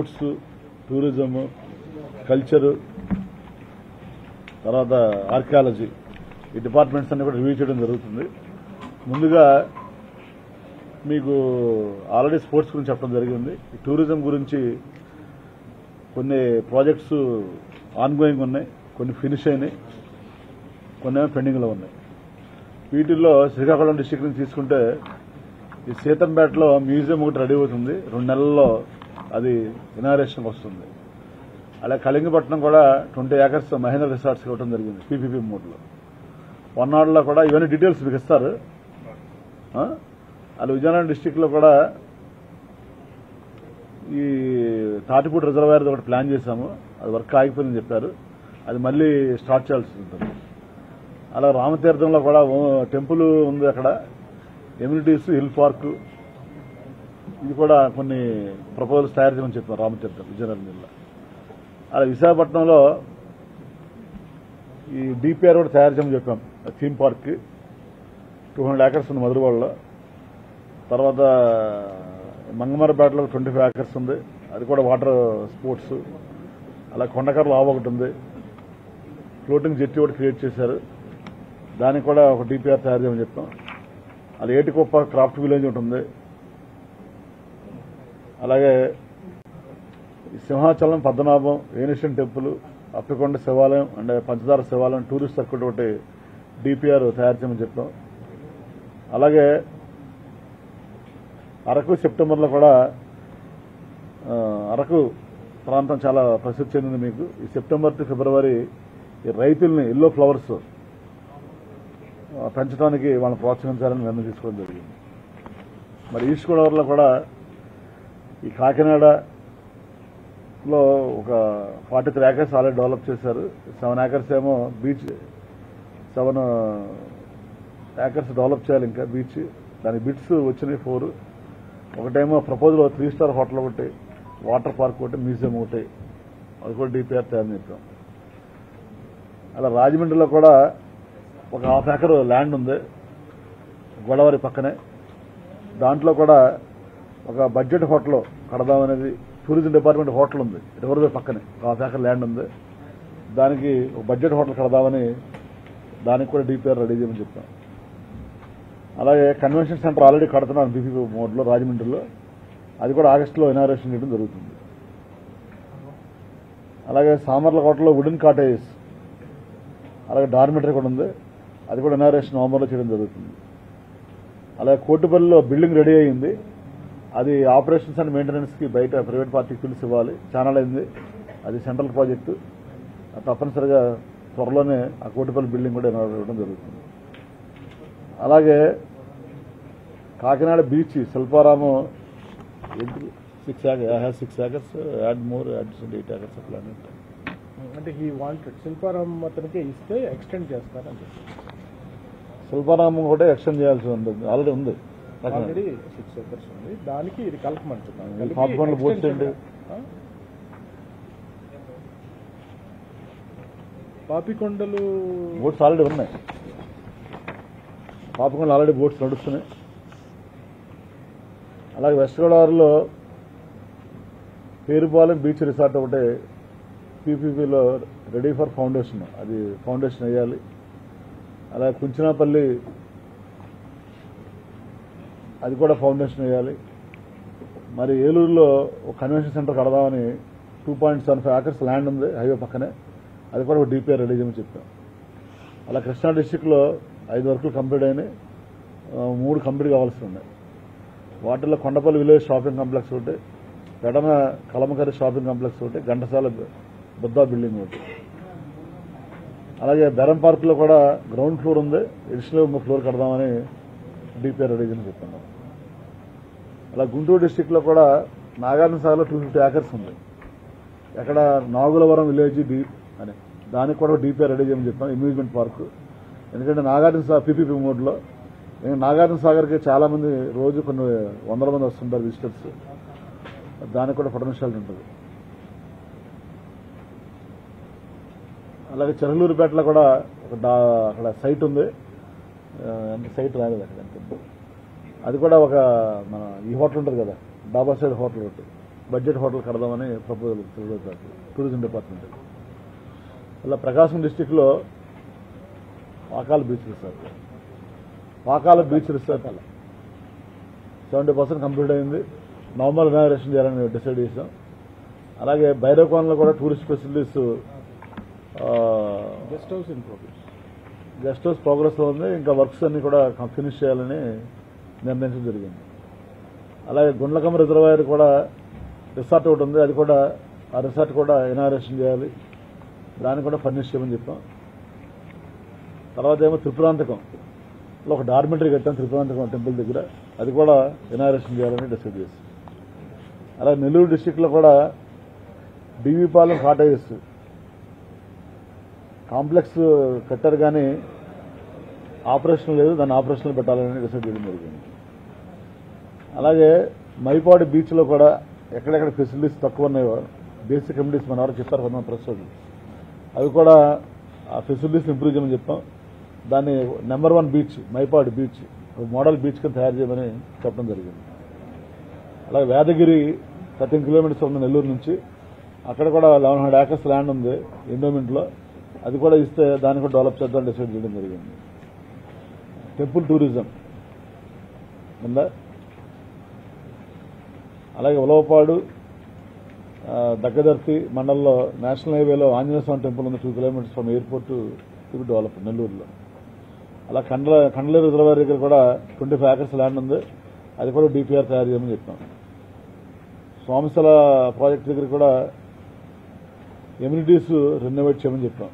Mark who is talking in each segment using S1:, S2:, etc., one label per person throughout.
S1: Sports tourism culture తర్వాత archaeology ఈ departments అన్ని కూడా రివ్యూ చేయడం జరుగుతుంది. ముందుగా మీకు ఆల్రెడీ స్పోర్ట్స్ గురించి చెప్పడం జరిగింది. టూరిజం గురించి కొన్ని ప్రాజెక్ట్స్ ఆన్గోయింగ్ ఉన్నాయి కొన్ని ఫినిష్ అయినాయి కొన్ని పెండింగ్లో ఉన్నాయి. వీటిల్లో శ్రీకాకుళం డిస్టిక్ నుంచి తీసుకుంటే ఈ సీతంపేటలో మ్యూజియం ఒకటి రెడీ అవుతుంది. రెండు నెలల్లో అది ఇనారేషన్ వస్తుంది. అలా కళింగపట్నం కూడా ట్వంటీ ఏకర్స్ మహేంద్ర రిసార్ట్స్ ఇవ్వడం జరిగింది పీపీపీ మోడ్లో. వన్నాడులో కూడా ఇవన్నీ డీటెయిల్స్ మీకు ఇస్తారు. అలా విజయనగరం డిస్టిక్లో కూడా ఈ తాటిపూడి రిజర్వాయర్ ఒకటి ప్లాన్ చేశాము. అది వర్క్ ఆగిపోయిందని చెప్పారు. అది మళ్ళీ స్టార్ట్ చేయాల్సి ఉంటుంది. అలా రామతీర్థంలో కూడా టెంపుల్ ఉంది అక్కడ. ఎమ్యూనిటీస్ హిల్ పార్క్ ఇది కూడా కొన్ని ప్రపోజల్స్ తయారు చేయమని చెప్పారు రామతీర్థం విజయనగరం జిల్లా. అలా విశాఖపట్నంలో ఈ డిపిఆర్ కూడా తయారు చేయమని చెప్పాం. Theme park two hundred acres ఉంది మధురవాడలో. తర్వాత మంగమరపేటలో ట్వంటీ ఫైవ్ ఏకర్స్ ఉంది. అది కూడా వాటర్ స్పోర్ట్స్. అలా కొండకర్ల లావ్ ఒకటి ఉంది. ఫ్లోటింగ్ జెట్టి ఒకటి క్రియేట్ చేశారు. దానికి కూడా ఒక డిపిఆర్ తయారు చేయమని చెప్పాం. అలా ఏటికొప్ప క్రాఫ్ట్ విలేజ్ ఉంటుంది అలాగే ఈ సింహాచలం పద్మనాభం ఏనిషన్ టెంపుల్ అప్పికొండ శివాలయం అండ్ పంచదార శివాలయం టూరిస్ట్ సర్క్యూట్ ఒకటి డిపిఆర్ తయారు చేయమని చెప్పాం. అలాగే అరకు సెప్టెంబర్లో కూడా అరకు ప్రాంతం చాలా ప్రసిద్ధి చెందింది మీకు. ఈ సెప్టెంబర్ టు ఫిబ్రవరి ఈ రైతుల్ని ఎల్లో ఫ్లవర్స్ పెంచడానికి వాళ్ళని ప్రోత్సహించాలని నిర్ణయం తీసుకోవడం జరిగింది. మరి ఈస్ట్ గోదావరిలో కూడా ఈ కాకినాడలో ఒక forty three acres already develop చేశారు. సెవెన్ ఏకర్స్ ఏమో బీచ్ సెవెన్ ఏకర్స్ డెవలప్ చేయాలి ఇంకా బీచ్ దాని బిట్స్ వచ్చినాయి ఫోర్ ఒకటేమో ప్రపోజల్ త్రీ స్టార్ హోటల్ ఒకటి వాటర్ పార్క్ ఒకటి మ్యూజియం ఒకటి. అది కూడా డిపిఆర్ తయారు చెప్పాం. అలా రాజమండ్రిలో కూడా ఒక హాఫ్ ఏకర్ ల్యాండ్ ఉంది. గోదావరి పక్కనే. దాంట్లో కూడా ఒక బడ్జెట్ హోటల్ కడదామనేది టూరిజం డిపార్ట్మెంట్ హోటల్ ఉంది. రివర్ పక్కనే. ఒక శాఖ ల్యాండ్ ఉంది. దానికి ఒక బడ్జెట్ హోటల్ కడదామని దానికి కూడా డిపిఆర్ రెడీ చేయమని చెప్పాం. అలాగే కన్వెన్షన్ సెంటర్ ఆల్రెడీ కడుతున్నాను బీపీ మోడ్లో రాజమండ్రిలో. అది కూడా ఆగస్టులో ఇనారేషన్ చేయడం జరుగుతుంది. అలాగే సామర్లకోటలో వుడెన్ కాటేజ్ అలాగే డార్మెటరీ కూడా ఉంది. అది కూడా ఇనారేషన్ నవంబర్లో చేయడం జరుగుతుంది. అలాగే కోటిపల్లిలో బిల్డింగ్ రెడీ అయింది అది ఆపరేషన్స్ అండ్ మెయింటెనెన్స్కి బయట ప్రైవేట్ పార్టీకి పిలిచి ఇవ్వాలి. ఛానల్ అయింది. అది సెంట్రల్ ప్రాజెక్టు తప్పనిసరిగా త్వరలోనే ఆ కోటిపల్లి బిల్డింగ్ కూడా ఇవ్వడం జరుగుతుంది. అలాగే Kakinada beach Shilparamam six has six acres add more add eight acres plan
S2: అంటే ఈ వాంటెడ్ శిల్పారాం అతనికి ఇస్తే ఎక్స్టెండ్ చేస్తారని
S1: శిల్పారామం కూడా ఎక్స్టెండ్ చేయాల్సి ఉంటుంది ఆల్రెడీ ఉంది.
S2: ఆల్రెడీ సిక్స్ ఎకర్స్ ఉంది. దానికి ఇది కలపమంటున్నాను
S1: పాపికొండల బోట్స్?
S2: పాపికొండలు
S1: ఆల్రెడీ ఉన్నాయి. పాపకొండ ఆల్రెడీ బోట్స్ నడుస్తున్నాయి. అలాగే వెస్ట్ గోదావరిలో పేరుపాలెం బీచ్ రిసార్ట్ ఒకటే పీపీపీలో రెడీ ఫర్ ఫౌండేషన్ అది ఫౌండేషన్ వేయాలి. అలాగే కుంచినాపల్లి అది కూడా ఫౌండేషన్ వేయాలి. మరి ఏలూరులో ఒక convention centre కడదామని two point seven five acres land ఉంది హైవే పక్కనే. అది కూడా ఒక డిపిఆర్ రెడీ చేయమని చెప్పాం. అలా కృష్ణా డిస్టిక్లో ఐదు వర్కులు కంప్లీట్ అయినాయి. మూడు కంప్లీట్ కావాల్సి ఉన్నాయి. వాటిల్లో కొండపల్లి విలేజ్ షాపింగ్ కాంప్లెక్స్ ఒకటి పెడమ కలమకరి షాపింగ్ కాంప్లెక్స్ ఒకటి ఘంటసాల బుద్ధా బిల్డింగ్ ఒకటి. అలాగే బెరం పార్క్లో కూడా గ్రౌండ్ ఫ్లోర్ ఉంది. ఎడిషనల్ ఇంకో ఫ్లోర్ కడదామని డిపిఆర్ రెడీ చేయమని చెప్పాను అలా గుంటూరు డిస్టిక్లో కూడా నాగార్జునసాగర్లో టూ ఫిఫ్టీ ఏకర్స్ ఉంది. ఎక్కడ నాగులవరం విలేజ్ డీ అని దానికి కూడా డీపీఆర్ రెడీ చేయమని చెప్పాను అమ్యూజ్మెంట్ పార్క్ ఎందుకంటే నాగార్జున సాగర్ పీపీపీ మోడ్లో నాగార్జునసాగర్కి నాగార్జున సాగర్కి రోజు కొన్ని వందల మంది వస్తుంటారు విజిటర్స్ దానికి కూడా పొటెన్షియల్ ఉంటుంది. అలాగే చెరలూరుపేటలో కూడా ఒక డా- అక్కడ సైట్ ఉంది. ఆ, సైట్ రాలేదు అక్కడ అది కూడా ఒక మన ఈ హోటల్ ఉంటుంది కదా డాబా సైడ్ హోటల్ ఒకటి. బడ్జెట్ హోటల్ కడదామని ప్రపోజల్ టూరిజం డిపార్ట్మెంట్ అలా ప్రకాశం డిస్టిక్లో Pakala beach resort Pakala beach resort అలా. సెవెంటీ పర్సెంట్ కంప్లీట్ అయింది. నవంబర్ ఇనాగ్రేషన్ చేయాలని డిసైడ్ చేసాం అలాగే భైరవకోణంలో కూడా tourist facilities
S2: guest house in progress
S1: guest house ప్రోగ్రెస్లో ఉంది. ఇంకా వర్క్స్ అన్ని కూడా ఫినిష్ చేయాలని నిర్ణయించడం జరిగింది. అలాగే గుండ్లకమ్మ రిజర్వాయర్ కూడా రిసార్ట్ ఒకటి ఉంది. అది కూడా ఆ రిసార్ట్ కూడా ఇనాగ్రేషన్ చేయాలి. దాన్ని కూడా ఫర్నిష్ చేయమని చెప్పాం. తర్వాత ఏమో త్రిపురాంతకం. లో ఒక డార్మెంటరీ కట్టాం త్రిపురాంతకం టెంపుల్ దగ్గర. అది కూడా ఇనాగ్రేషన్ చేయాలని డిసైడ్ చేసి అలాగే నెల్లూరు డిస్టిక్లో కూడా బీవీపాలెం కాటేజెస్ కాంప్లెక్స్ కట్టారు కానీ ఆపరేషన్ లేదు దాన్ని ఆపరేషన్లో పెట్టాలని డిసైడ్ చేయడం జరిగింది. అలాగే మైపాడు బీచ్లో కూడా ఎక్కడెక్కడ ఫెసిలిటీస్ తక్కువ ఉన్నాయో బేసిక్ కమ్యూనిటీస్ మన వారు చెప్పారు కొంతమంది ప్రెస్ అవి కూడా ఆ ఫెసిలిటీస్ ఇంప్రూవ్ చేయమని చెప్పాం. దాన్ని number one beach Mypadu beach ఒక మోడల్ బీచ్ కింద తయారు చేయమని చెప్పడం జరిగింది. అలాగే వేదగిరి థర్టీన్ కిలోమీటర్స్ ఉంది నెల్లూరు నుంచి. అక్కడ కూడా లెవెన్ హండ్రెడ్ ఏకర్స్ ల్యాండ్ ఉంది ఎండోమెంట్లో. అది కూడా ఇస్తే దాన్ని కూడా డెవలప్ చేద్దాం డిసైడ్ చేయడం జరిగింది. Temple tourism. ఉందా? అలాగే ఉలవపాడు దగ్గదర్తి మండలంలో నేషనల్ హైవేలో ఆంజనేయ స్వామి టెంపుల్ ఉంది two kilometres from airport to develop నెల్లూరులో. అలా కండ్ల కండలేరు రిజర్వాయర్ దగ్గర కూడా ట్వంటీ ఫైవ్ ఏకర్స్ ల్యాండ్ ఉంది. అది కూడా డిపిఆర్ తయారు చేయమని చెప్పాం. స్వామిశల ప్రాజెక్ట్ దగ్గర కూడా ఎమ్యూనిటీస్ రెన్యువేట్ చేయమని చెప్పాం.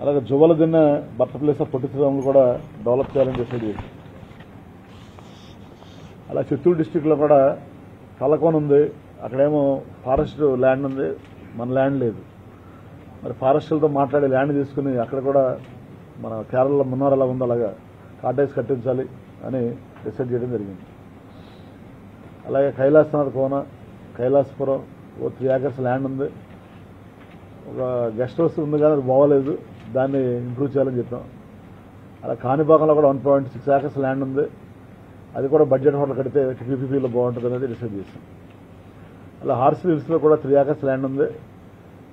S1: అలాగే జువల దిన్న బట్టర్ ప్లేస్ ఆఫ్ పొట్టి శ్రీరాములు కూడా డెవలప్ చేయాలని డిసైడ్ అలా చిత్తూరు డిస్టిక్లో కూడా కలకోన ఉంది. అక్కడేమో ఫారెస్ట్ ల్యాండ్ ఉంది. మన ల్యాండ్ లేదు. మరి ఫారెస్టులతో మాట్లాడి ల్యాండ్ తీసుకుని అక్కడ కూడా మన కేరళలో మున్నార్ ఎలా ఉందో అలాగా కాటేజ్ కట్టించాలి అని డిసైడ్ చేయడం జరిగింది. అలాగే కైలాసనాథ్ కోన కైలాసపురం ఓ త్రీ ఏకర్స్ ల్యాండ్ ఉంది. ఒక గెస్ట్ హౌస్ ఉంది కానీ అది బాగోలేదు. దాన్ని ఇంప్రూవ్ చేయాలని చెప్పాం. అలా కాణిపాకంలో కూడా one point six acres land ఉంది. అది కూడా బడ్జెట్ హోటల్ కడితే టీపీపీలో బాగుంటుంది అనేది డిసైడ్ చేసాం అలా హార్స్ హిల్స్లో కూడా త్రీ ఏకర్స్ ల్యాండ్ ఉంది.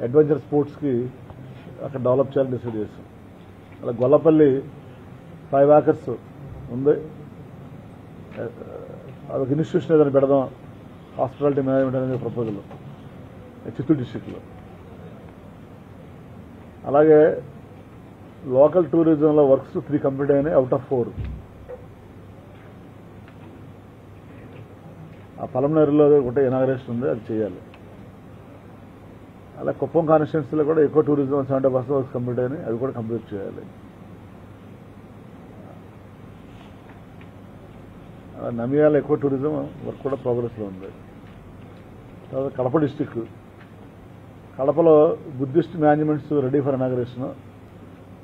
S1: అడ్వెంచర్ స్పోర్ట్స్కి అక్కడ డెవలప్ చేయాలని డిసైడ్ చేసాం అలా గొల్లపల్లి ఫైవ్ ఏకర్స్ ఉంది. అదొక ఇన్స్టిట్యూషన్ ఏదైనా పెడదాం. హాస్పిటాలిటీ మేనేజ్మెంట్ అనేది ప్రపోజల్ చిత్తూరు డిస్టిక్లో అలాగే లోకల్ టూరిజంలో వర్క్స్ త్రీ కంప్లీట్ అయినాయి అవుట్ ఆఫ్ ఫోర్ ఆ పలమనేరులో ఒకటే ఇనాగరేషన్ ఉంది అది చేయాలి. అలా కుప్పం కాన్స్టిట్యున్సీలో కూడా ఎక్కువ tourism seventy percent works complete అయినాయి అవి కూడా కంప్లీట్ చేయాలి. అలా నమియాల ఎక్కువ టూరిజం వర్క్ కూడా ప్రోగ్రెస్లో ఉంది. తర్వాత కడప డిస్టిక్ కడపలో Buddhist managements ready for inauguration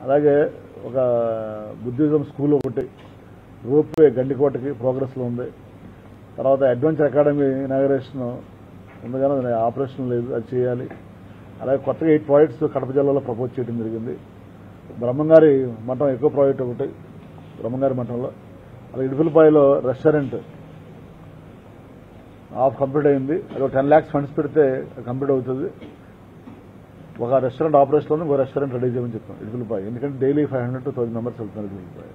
S1: అలాగే ఒక బుద్ధిజం స్కూల్ ఒకటి రోప్వే గండికోటకి ప్రోగ్రెస్లో ఉంది. తర్వాత అడ్వెంచర్ అకాడమీ ఇనాగరేషన్ ఉంది కానీ అది ఆపరేషన్ లేదు అది చేయాలి. అలాగే కొత్తగా ఎయిట్ ప్రాజెక్ట్స్ కడప జిల్లాలో ప్రపోజ్ చేయడం జరిగింది. బ్రహ్మంగారి మఠం ఎక్కువ ప్రాజెక్ట్ ఒకటి బ్రహ్మంగారి మఠంలో. అలాగే ఇడుపులపాయలో రెస్టారెంట్ హాఫ్ కంప్లీట్ అయింది. అది ఒక టెన్ ల్యాక్స్ ఫండ్స్ పెడితే కంప్లీట్ అవుతుంది. ఒక రెస్టారెంట్ ఆపరేషన్లో ఒక రెస్టారెంట్ రెడీ చేయమని చెప్తాం ఇడుపులపాయ ఎందుకంటే daily five hundred to thousand members వెళ్తున్నారు ఇడుపులపాయ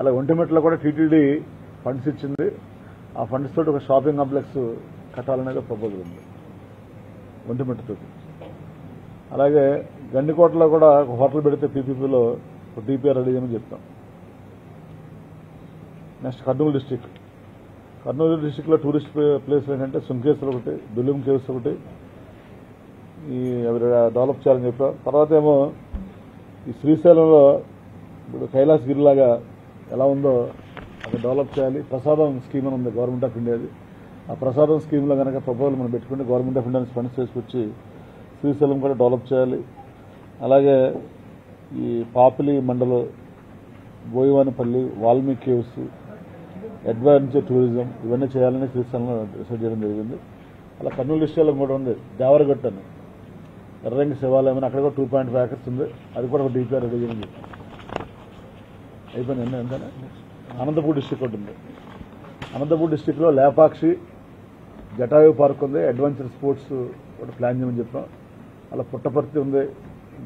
S1: అలా ఒంటిమెట్లో కూడా టీటీడీ ఫండ్స్ ఇచ్చింది. ఆ ఫండ్స్ తోటి ఒక షాపింగ్ కాంప్లెక్స్ కట్టాలనేది ప్రపోజల్ ఉంది. ఒంటిమెట్టతో అలాగే గండికోటలో కూడా ఒక హోటల్ పెడితే పీపీపీలో ఒక డిపిఆర్ రెడీ చేయమని చెప్తాం. నెక్స్ట్ కర్నూలు డిస్టిక్ కర్నూలు డిస్టిక్లో టూరిస్ట్ ప్లేస్ ఏంటంటే సుంకేశ్వర్ ఒకటి దులిం కేవ్స్ ఒకటి ఈ అవి డెవలప్ చేయాలని చెప్పారు తర్వాత ఏమో ఈ శ్రీశైలంలో ఇప్పుడు కైలాసగిరిలాగా ఎలా ఉందో అక్కడ డెవలప్ చేయాలి. ప్రసాదం స్కీమ్ అని ఉంది గవర్నమెంట్ ఆఫ్ ఇండియాది ఆ ప్రసాదం స్కీమ్లో కనుక ప్రపోజల్ మనం పెట్టుకుంటే గవర్నమెంట్ ఆఫ్ ఇండియా ఫండ్స్ తీసుకొచ్చి శ్రీశైలం కూడా డెవలప్ చేయాలి. అలాగే ఈ పాపిలి మండలం Boyavanipalli Valmiki caves adventure tourism ఇవన్నీ చేయాలని శ్రీశైలంలో డిసైడ్ చేయడం జరిగింది. అలా కర్నూలు డిస్టిక్లో కూడా ఉంది. దేవరగట్టను. అని ఎర్రంగి శివాలయం అక్కడ కూడా టూ పాయింట్ ఫైవ్ ఉంది. అది కూడా ఒక డీపీఆర్ రెడీ చేయమని చెప్పాం అయిపోయింది. ఎన్నో ఎంతనే? అనంతపూర్ డిస్టిక్ ఒకటి ఉంది. అనంతపూర్ డిస్టిక్లో లేపాక్షి జటాయు పార్క్ ఉంది. అడ్వెంచర్ స్పోర్ట్స్ కూడా ప్లాన్ చేయమని చెప్పాం. అలా పుట్టపర్తి ఉంది.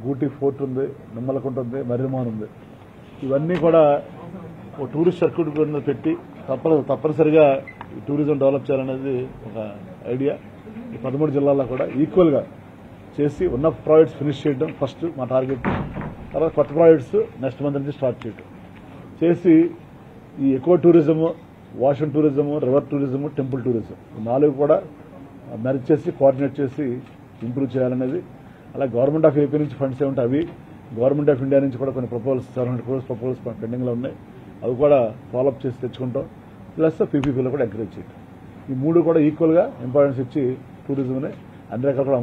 S1: గూటి ఫోర్ట్ ఉంది. నిమ్మలకుంట ఉంది. మర్రిమాన్ ఉంది. ఇవన్నీ కూడా ఒక టూరిస్ట్ సర్క్యూట్ కింద పెట్టి తప్ప తప్పనిసరిగా ఈ టూరిజం డెవలప్ చేయాలనేది ఒక ఐడియా ఈ పదమూడు జిల్లాల్లో కూడా ఈక్వల్గా చేసి ఉన్న ప్రాజెక్ట్స్ ఫినిష్ చేయడం ఫస్ట్ మా టార్గెట్ తర్వాత కొత్త ప్రాజెక్ట్స్ నెక్స్ట్ మంత్ నుంచి స్టార్ట్ చేయడం. చేసి ఈ ఎక్కువ tourism వాషన్ tourism river tourism temple tourism నాలుగు కూడా మెర్జ్ చేసి కోఆర్డినేట్ చేసి ఇంప్రూవ్ చేయాలనేది. అలా గవర్నమెంట్ ఆఫ్ ఏపీ నుంచి ఫండ్స్ ఏమిటి అవి? గవర్నమెంట్ ఆఫ్ ఇండియా నుంచి కూడా కొన్ని proposals seven hundred crores proposals పెండింగ్లో ఉన్నాయి. అవి కూడా ఫాలోఅప్ చేసి తెచ్చుకుంటాం. ప్లస్ పీపీపీలో కూడా ఎంకరేజ్ చేయడం ఈ మూడు కూడా ఈక్వల్గా ఇంపార్టెన్స్ ఇచ్చి టూరిజంని అన్ని రకాల కూడా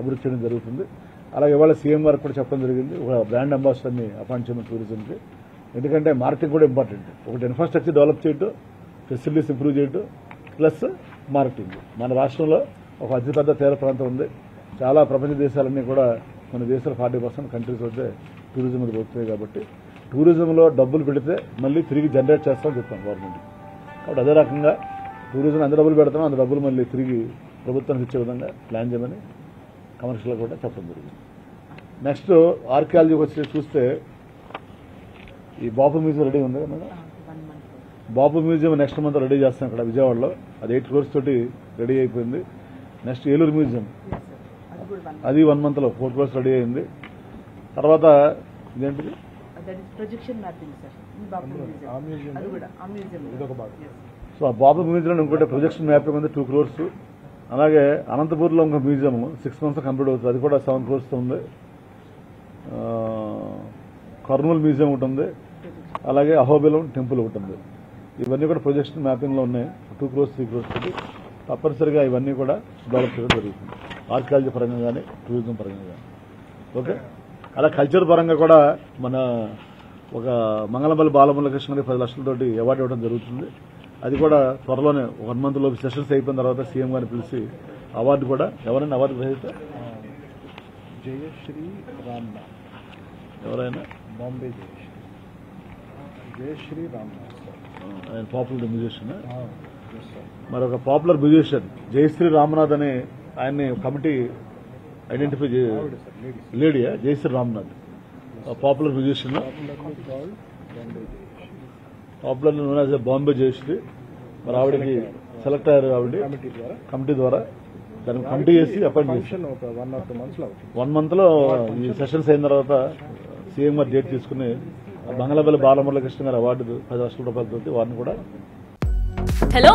S1: అభివృద్ధి చేయడం జరుగుతుంది. అలాగే ఇవాళ సీఎం గారికి కూడా చెప్పడం జరిగింది. ఒక బ్రాండ్ అంబాసిడర్ని అపాయింట్ చేయడం టూరిజంకి. ఎందుకంటే మార్కెటింగ్ కూడా ఇంపార్టెంట్. ఒకటి ఇన్ఫ్రాస్ట్రక్చర్ డెవలప్ చేయటం ఫెసిలిటీస్ ఇంప్రూవ్ చేయటం ప్లస్ మార్కెటింగ్ మన రాష్ట్రంలో ఒక అతిపెద్ద తీర ప్రాంతం ఉంది. చాలా ప్రపంచ దేశాలన్నీ కూడా మన దేశాలు ఫార్టీ పర్సెంట్ కంట్రీస్ అయితే టూరిజం మీద పోతున్నాయి కాబట్టి టూరిజంలో డబ్బులు పెడితే మళ్ళీ తిరిగి జనరేట్ చేస్తామని చెప్తాం గవర్నమెంట్ కాబట్టి అదే రకంగా టూరిజం ఎంత డబ్బులు పెడతామో అంత డబ్బులు మళ్ళీ తిరిగి ప్రభుత్వానికి ఇచ్చే విధంగా ప్లాన్ చేయమని కమర్షియల్గా కూడా చెప్పడం జరిగింది. నెక్స్ట్ ఆర్కియాలజీకి వచ్చి చూస్తే ఈ బాపు మ్యూజియం రెడీ ఉంది కదా madam Bapu museum next month ready చేస్తాం ఇక్కడ విజయవాడలో. అది ఎయిట్ క్రోర్స్ తోటి రెడీ అయిపోయింది. Next Eluru museum.
S3: అది కూడా వన్
S1: మంత్లో ఫోర్ క్రోర్స్ రెడీ అయింది. తర్వాత ఇదేంటిది?
S3: That is projection mapping sir Babu
S2: ఆ మ్యూజియం
S3: అది కూడా ఆ మ్యూజియం
S2: ఇదొక భాగం.
S1: సో ఆ బాబు మ్యూజియంలో ఇంకోటి ప్రొజెక్షన్ మ్యాపింగ్ ఉంది టూ క్రోర్స్ అలాగే అనంతపూర్లో ఇంకో మ్యూజియం సిక్స్ మంత్స్ కంప్లీట్ అవుతుంది. అది కూడా సెవెన్ క్రోర్స్ ఉంది. కర్నూలు మ్యూజియం ఒకటి ఉంది. అలాగే అహోబిలం టెంపుల్ ఒకటి ఉంది. ఇవన్నీ కూడా ప్రొజెక్షన్ మ్యాపింగ్లో ఉన్నాయి. టూ క్రోర్స్ త్రీ క్రోర్స్ తప్పనిసరిగా ఇవన్నీ కూడా డెవలప్ చేయడం జరుగుతుంది. ఆర్కియాలజీ పరంగా కానీ టూరిజం పరంగా కానీ ఓకే? అలా కల్చర్ పరంగా కూడా మన ఒక మంగళంపల్లి బాలమురళకృష్ణ గారికి పది లక్షలతోటి అవార్డు ఇవ్వడం జరుగుతుంది. అది కూడా త్వరలోనే వన్ మంత్ లోపు సెషన్స్ అయిపోయిన తర్వాత సీఎం గారిని పిలిచి అవార్డు కూడా ఎవరైనా అవార్డు గ్రహీత?
S2: జయశ్రీ రామ్నాథ్.
S1: ఎవరైనా?
S2: బాంబే జయశ్రీ. జయశ్రీ రామ్నాథ్
S1: ఆయన పాపులర్ మ్యూజిషియన్
S2: ఎస్ సార్
S1: మరి ఒక పాపులర్ మ్యూజిషియన్ జయశ్రీ రామనాథ్ అనే ఆయన్ని కమిటీ ఐడెంటిఫై చే లేడీయా Jayashri Ramanath. Popular musician
S2: popularly called Bombay Jayashri
S1: popular known as Bombay Jayashri మరి ఆవిడకి సెలెక్ట్ అయ్యారు ఆవిడ.
S2: కమిటీ ద్వారా.
S1: కమిటీ ద్వారా. దానికి కమిటీ చేసి అపాయింట్
S2: అవుతుంది.
S1: వన్ మంత్లో ఈ సెషన్స్ అయిన తర్వాత సీఎం గారు డేట్ తీసుకుని బంగ్లాపల్లి బాలమురళకృష్ణ గారు అవార్డు పది లక్షల రూపాయలతో వారిని కూడా
S4: హలో